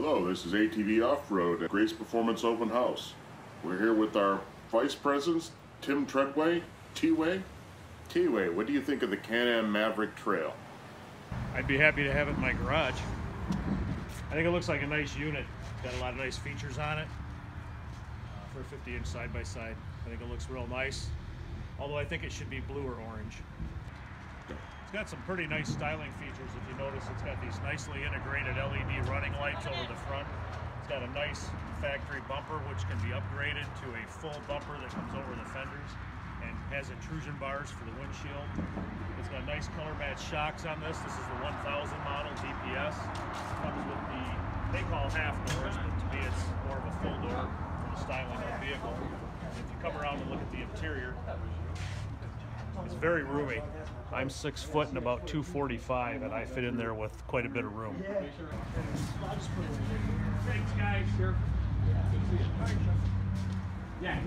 Hello, this is ATV Off-Road at Grace Performance Open House. We're here with our Vice President, Tim Treadway. T-Way? T-Way, what do you think of the Can-Am Maverick Trail? I'd be happy to have it in my garage. I think it looks like a nice unit. Got a lot of nice features on it. Uh, for a 50 inch side by side. I think it looks real nice. Although I think it should be blue or orange. It's got some pretty nice styling features. If you notice, it's got these nicely integrated LED running lights over the front. It's got a nice factory bumper, which can be upgraded to a full bumper that comes over the fenders and has intrusion bars for the windshield. It's got nice color match shocks on this. This is the 1000 model DPS. Comes with the, they call half doors, but to me it's more of a full door for the styling of the vehicle. If you come around and look at the interior, it's very roomy. I'm six foot and about 245, and I fit in there with quite a bit of room. Thanks, guys. Yeah.